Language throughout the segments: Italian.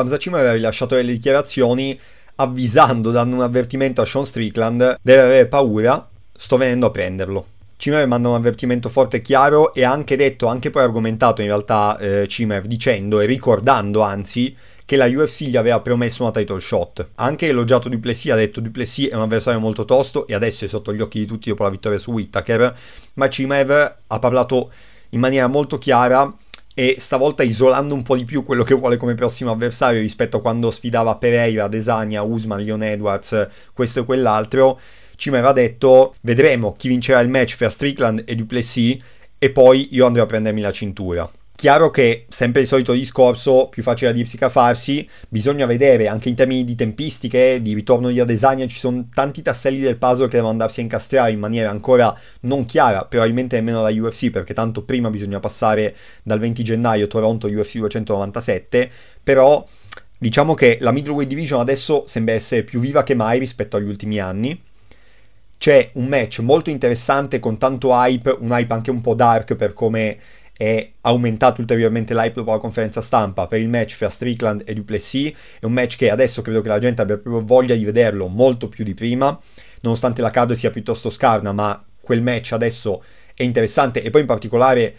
Hamza Cimaev aveva rilasciato delle dichiarazioni avvisando, dando un avvertimento a Sean Strickland, deve avere paura, sto venendo a prenderlo. Cimev manda un avvertimento forte e chiaro e ha anche detto, anche poi argomentato in realtà eh, Cimev dicendo e ricordando anzi che la UFC gli aveva promesso una title shot. Ha anche elogiato Duplessis, ha detto Duplessis è un avversario molto tosto e adesso è sotto gli occhi di tutti dopo la vittoria su Whittaker, ma Cimev ha parlato in maniera molto chiara e stavolta isolando un po' di più quello che vuole come prossimo avversario rispetto a quando sfidava Pereira, Desania, Usman, Leon Edwards, questo e quell'altro ci aveva detto vedremo chi vincerà il match fra Strickland e Duplessis e poi io andrò a prendermi la cintura. Chiaro che, sempre il solito discorso, più facile da farsi, bisogna vedere anche in termini di tempistiche, di ritorno di Adesanya, ci sono tanti tasselli del puzzle che devono andarsi a incastrare in maniera ancora non chiara, probabilmente nemmeno alla UFC, perché tanto prima bisogna passare dal 20 gennaio Toronto UFC 297, però diciamo che la middleweight division adesso sembra essere più viva che mai rispetto agli ultimi anni. C'è un match molto interessante con tanto hype, un hype anche un po' dark per come è aumentato ulteriormente l'hype dopo la conferenza stampa per il match fra Strickland e Duplessis. È un match che adesso credo che la gente abbia proprio voglia di vederlo molto più di prima, nonostante la card sia piuttosto scarna, ma quel match adesso è interessante e poi in particolare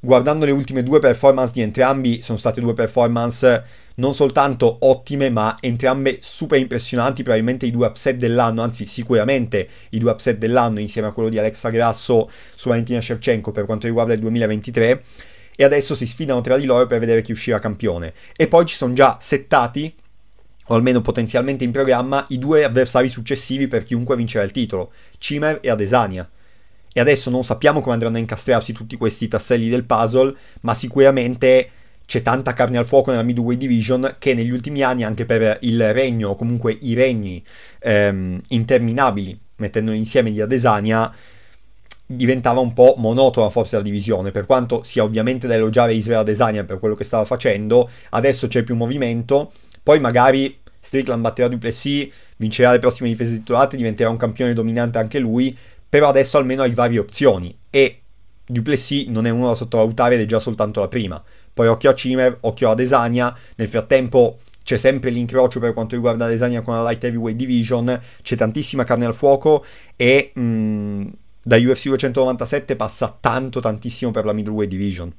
guardando le ultime due performance di entrambi sono state due performance non soltanto ottime, ma entrambe super impressionanti, probabilmente i due upset dell'anno, anzi sicuramente i due upset dell'anno insieme a quello di Alexa Grasso su Valentina Shevchenko per quanto riguarda il 2023 e adesso si sfidano tra di loro per vedere chi uscirà campione. E poi ci sono già settati o almeno potenzialmente in programma, i due avversari successivi per chiunque vincerà il titolo, Cimer e Adesania. E adesso non sappiamo come andranno a incastrarsi tutti questi tasselli del puzzle, ma sicuramente c'è tanta carne al fuoco nella Midway Division che negli ultimi anni anche per il regno o comunque i regni ehm, interminabili mettendoli insieme di Adesania diventava un po' monotona forse la divisione. Per quanto sia ovviamente da elogiare Israel Adesania per quello che stava facendo adesso c'è più movimento poi magari Strickland batterà Duplessis vincerà le prossime difese titolate diventerà un campione dominante anche lui però adesso almeno hai varie opzioni. E Duplessis non è uno da sottovalutare ed è già soltanto la prima. Poi occhio a Cimer, occhio a Desania, nel frattempo c'è sempre l'incrocio per quanto riguarda Desania con la Light Heavyweight Division, c'è tantissima carne al fuoco e mh, da UFC 297 passa tanto tantissimo per la Middleweight Division.